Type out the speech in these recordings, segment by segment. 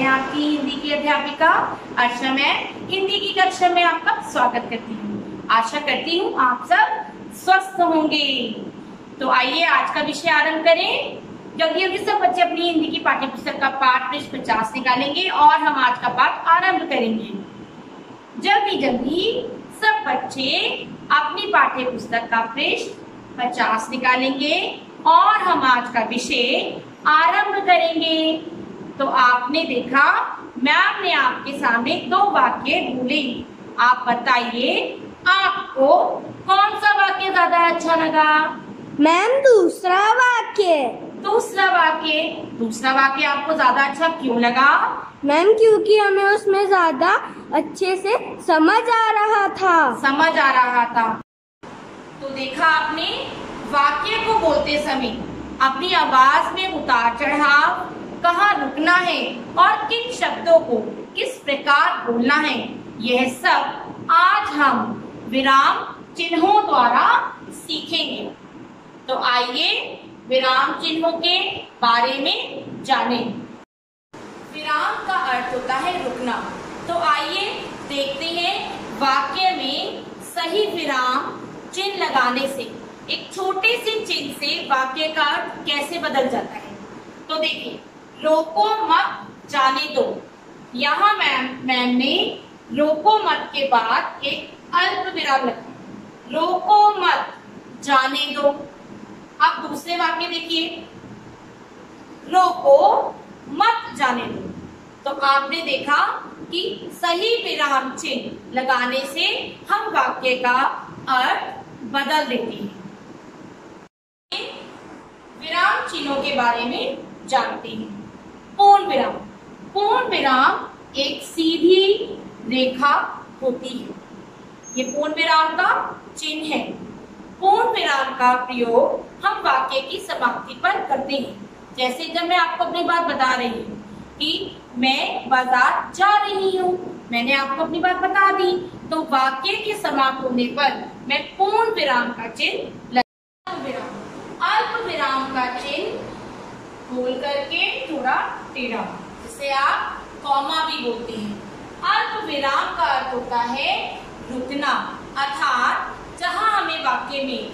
मैं आपकी हिंदी की अध्यापिका अर्षा मैं हिंदी की कक्षा में आपका स्वागत करती हूँ। आशा करती हूँ आप सब स्वस्थ होंगे। तो आइए आज का विषय आरंभ करें। जल्दी जल्दी सब बच्चे अपनी हिंदी की पाठ्य पुस्तक का पाठ पृष्ठ पचास निकालेंगे और हम आज का पाठ आरंभ करेंगे। जल्दी जल्दी सब बच्चे अपनी पाठ्य पुस्तक का पृष्ठ पचास निकालेंगे और हम आज का विषय आरंभ करेंगे। तो आपने देखा मैम ने आपके सामने दो वाक्य बोले आप बताइए आपको कौन सा वाक्य ज़्यादा अच्छा लगा? मैम दूसरा वाक्य। दूसरा वाक्य? दूसरा वाक्य आपको ज़्यादा अच्छा क्यों लगा? मैम क्योंकि हमें उसमें ज़्यादा अच्छे से समझ आ रहा था। समझ आ रहा था। तो देखा आपने वाक्य को बोलते समय अपनी आवाज़ में उतार चढ़ाव कहाँ रुकना है और किन शब्दों को किस प्रकार बोलना है? यह सब आज हम विराम चिन्हों द्वारा सीखेंगे। तो आइए विराम चिन्हों के बारे में जाने। विराम का अर्थ होता है रुकना। तो आइए देखते हैं वाक्य में सही विराम चिन्ह लगाने से। एक छोटे से चिन्ह से वाक्य का अर्थ कैसे बदल जाता है? तो देखिए रोको मत जाने दो। यहाँ मैम मैम ने रोको मत के बाद एक अल्प विराम रखा। रोको मत जाने दो। अब दूसरे वाक्य देखिए। रोको मत जाने दो। तो आपने देखा कि सही विराम चिन्ह लगाने से हम वाक्य का अर्थ बदल देते हैं। विराम चिन्हों के बारे में जानते हैं। पूर्ण विराम। पूर्ण विराम एक सीधी रेखा होती है। ये पूर्ण विराम का चिन्ह है। पूर्ण विराम का प्रयोग हम वाक्य की समाप्ति पर करते हैं। जैसे जब मैं आपको अपनी बात बता रही हूँ कि मैं बाज़ार जा रही हूँ, मैंने आपको अपनी बात बता दी तो वाक्य के समाप्त होने पर मैं पूर्ण विराम का चिन्ह विराम अल्प विराम का चिन्ह बोल करके थोड़ा टेढ़ा। जिसे आप कॉमा भी बोलते हैं। अल्प विराम का अर्थ होता है रुकना। अर्थात, जहाँ हमें वाक्य में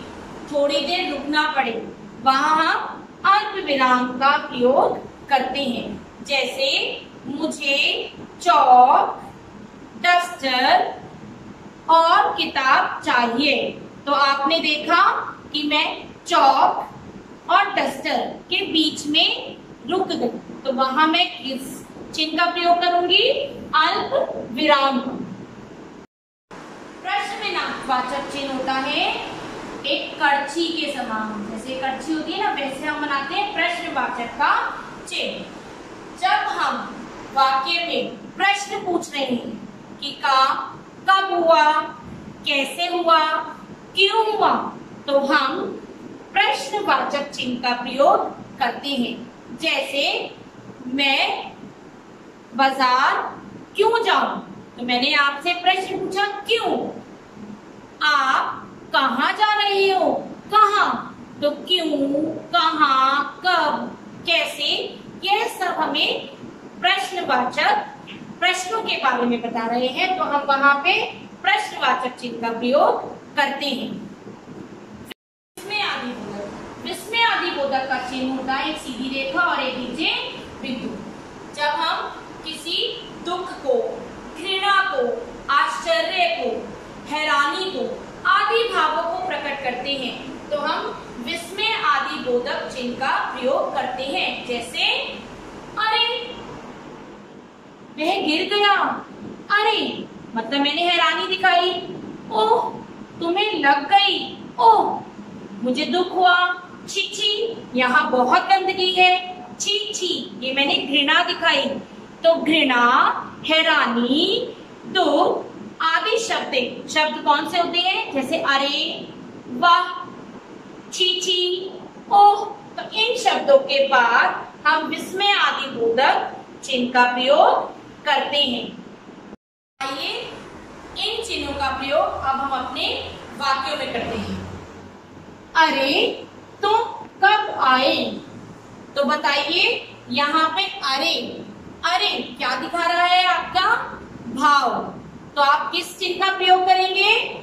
थोड़ी देर रुकना पड़े, वहाँ हम अल्प विराम का प्रयोग करते हैं। जैसे, मुझे चौक डस्टर और किताब चाहिए। तो आपने देखा कि मैं चौक और डस्टर के बीच में रुक गई। तो वहाँ मैं किस चिन्ह का प्रयोग करूँगी? अल्प विराम। प्रश्न में वाचक चिन्ह होता है एक करछी के समान। जैसे करछी होती है ना, वैसे हम बनाते हैं प्रश्नवाचक का चिन्ह। जब हम वाक्य में प्रश्न पूछ रहे हैं कि का कब हुआ, कैसे हुआ, क्यों हुआ तो हम प्रश्नवाचक चिन्ह का प्रयोग करते हैं। जैसे मैं बाज़ार क्यों जाऊँ? तो मैंने आपसे प्रश्न पूछा, क्यों? आप कहा जा रहे हो? कहा? तो क्यों, कहा, कब, कैसे? यह सब हमें प्रश्नवाचक प्रश्नों के बारे में बता रहे हैं तो हम वहाँ पे प्रश्नवाचक चिन्ह का प्रयोग करते हैं। विस्मय आदि बोधक विस्मय आदि बोधक का चिन्ह होता है एक सीधी रेखा और एक नीचे बिंदु। जब हम किसी दुख को, घृणा को, आश्चर्य को, हैरानी को, आदि भावों को प्रकट करते हैं तो हम विस्मय आदि बोधक चिन्ह का प्रयोग करते हैं, जैसे, अरे, वह गिर गया। अरे मतलब मैंने हैरानी दिखाई। ओह, तुम्हें लग गई। ओह, मुझे दुख हुआ। छी छी, यहाँ बहुत गंदगी है। छी छी ये मैंने घृणा दिखाई। तो घृणा, हैरानी दुख आदि शब्द। शब्द कौन से होते हैं? जैसे अरे, वाह छी छी ओह। तो इन शब्दों के बाद हम विस्मय आदि बोधक चिन्ह का प्रयोग करते हैं। आइए इन चिन्हों का प्रयोग अब हम अपने वाक्यों में करते हैं। अरे, तुम तो कब आए? तो बताइए यहाँ पे अरे अरे क्या दिखा रहा है आपका? भाव। तो आप किस चिन्ह का प्रयोग करेंगे?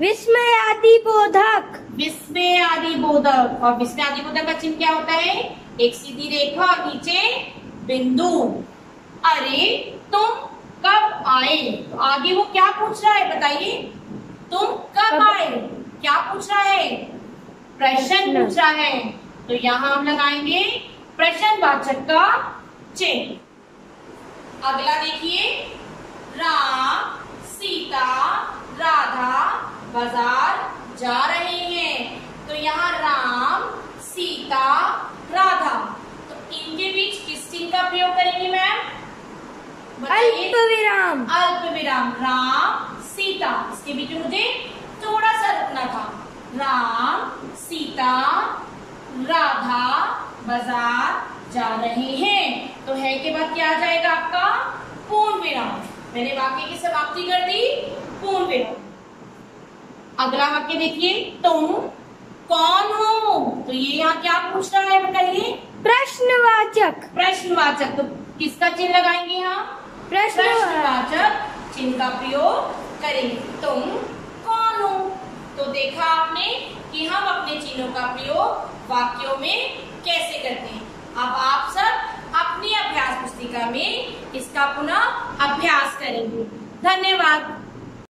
विस्मय आदि बोधक। विस्मय आदि बोधक। और विस्मय आदि बोधक का चिन्ह क्या होता है? एक सीधी रेखा और नीचे बिंदु। अरे तुम कब आए? तो आगे वो क्या पूछ रहा है बताइए? तुम कब कब- आए? क्या पूछ रहा है? प्रश्न प्रश्न। पूछ रहा है। तो यहाँ हम लगाएँगे प्रश्नवाचक का चिन्ह अगला देखिए। राम सीता राधा बाज़ार जा रहे हैं। तो यहाँ राम सीता राधा। तो इनके बीच किस चिन्ह का प्रयोग करेंगे मैम? अल्प विराम अल्प विराम राम सीता। इसके बीच में मुझे थोड़ा सा रुकना था। राम सीता राधा बाज़ार जा रहे हैं। तो है के बाद क्या आ जाएगा आपका? पूर्ण विराम। मैंने वाक्य की समाप्ति कर दी। पूर्ण विराम। अगला वाक्य देखिए। तुम कौन हो? तो ये यहाँ क्या पूछ रहा है बताइए। प्रश्नवाचक। प्रश्नवाचक। तो किसका चिन्ह लगाएँगे यहाँ? प्रश्नवाचक चिन्ह का प्रयोग करेंगे। तुम कौन हो? तो देखा आपने कि हम अपने चिन्हों का प्रयोग वाक्यों में कैसे करते हैं? अब आप सब अपनी अभ्यास पुस्तिका में इसका पुनः अभ्यास करेंगे। धन्यवाद।